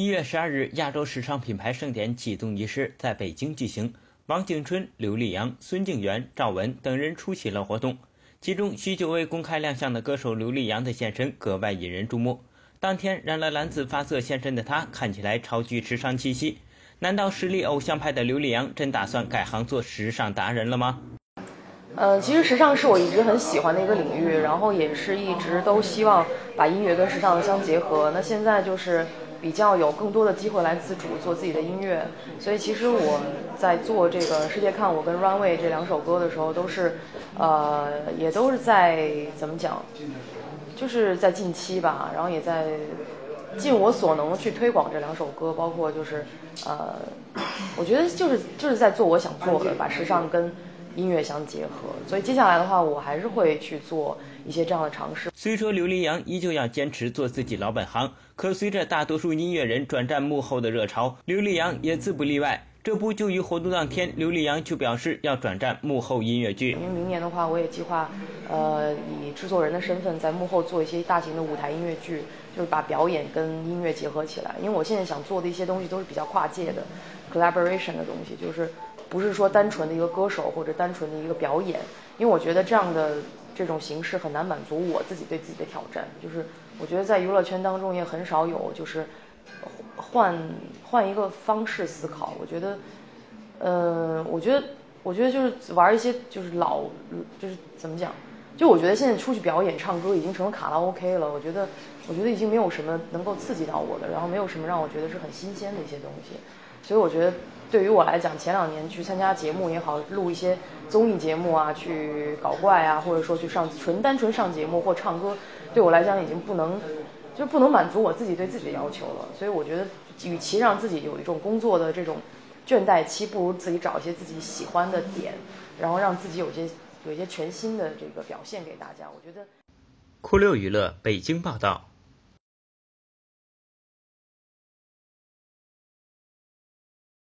一月十二日，亚洲时尚品牌盛典启动仪式在北京举行，王景春、刘力扬、孙静媛、赵文等人出席了活动。其中，许久未公开亮相的歌手刘力扬的现身格外引人注目。当天染了蓝紫发色现身的他，看起来超具时尚气息。难道实力偶像派的刘力扬真打算改行做时尚达人了吗？呃，其实时尚是我一直很喜欢的一个领域，然后也是一直都希望把音乐跟时尚相结合。那现在就是比较有更多的机会来自主做自己的音乐，所以其实我在做这个《世界看我》跟《Runway》这两首歌的时候，都是呃，也都是在怎么讲，就是在近期吧，然后也在尽我所能去推广这两首歌，包括就是呃，我觉得就是就是在做我想做的，把时尚跟。音乐相结合，所以接下来的话，我还是会去做一些这样的尝试。虽说刘力扬依旧要坚持做自己老本行，可随着大多数音乐人转战幕后的热潮，刘力扬也自不例外。这不，就于活动当天，刘力扬就表示要转战幕后音乐剧。因为明年的话，我也计划，呃，以制作人的身份在幕后做一些大型的舞台音乐剧，就是把表演跟音乐结合起来。因为我现在想做的一些东西都是比较跨界的，collaboration 的东西，就是。不是说单纯的一个歌手或者单纯的一个表演，因为我觉得这样的这种形式很难满足我自己对自己的挑战。就是我觉得在娱乐圈当中也很少有就是换换一个方式思考。我觉得，呃，我觉得我觉得就是玩一些就是老就是怎么讲？就我觉得现在出去表演唱歌已经成了卡拉 OK 了。我觉得我觉得已经没有什么能够刺激到我的，然后没有什么让我觉得是很新鲜的一些东西。所以我觉得。对于我来讲，前两年去参加节目也好，录一些综艺节目啊，去搞怪啊，或者说去上纯单纯上节目或唱歌，对我来讲已经不能，就不能满足我自己对自己的要求了。所以我觉得，与其让自己有一种工作的这种倦怠期，不如自己找一些自己喜欢的点，然后让自己有些有一些全新的这个表现给大家。我觉得，酷六娱乐北京报道。